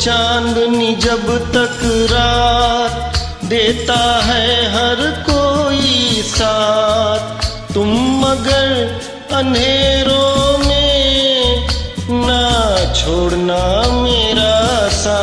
चांदनी जब तक रात देता है हर कोई साथ। तुम मगर अंधेरों में ना छोड़ना मेरा साथ।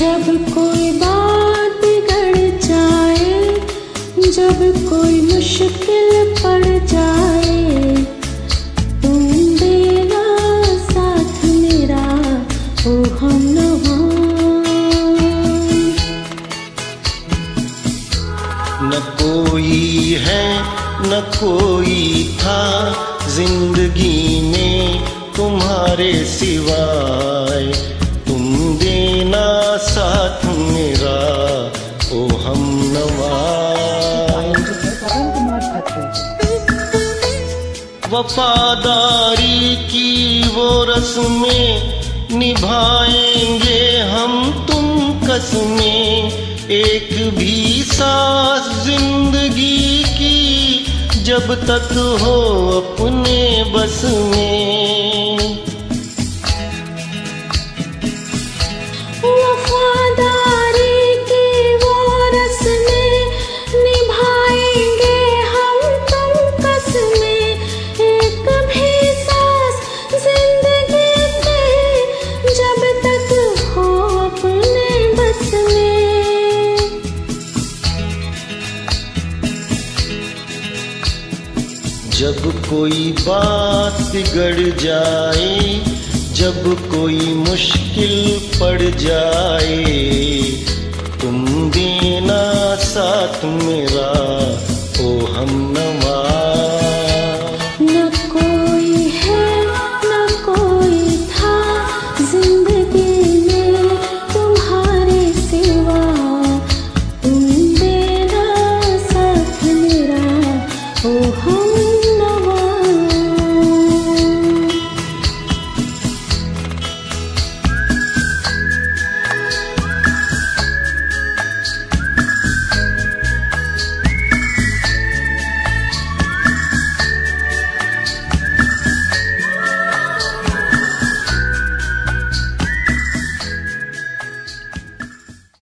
जब कोई बात बिगड़ जाए, जब कोई मुश्किल पड़ जाए न कोई है, न कोई था ज़िंदगी में तुम्हारे सिवाय। तुम देना साथ मेरा, ओ हम वफादारी की वो रस्में निभाएँगे हम तुम कसमें। एक भी सांस जब तक हो अपने बस जब कोई बात बिगड़ जाए जब कोई मुश्किल पड़ जाए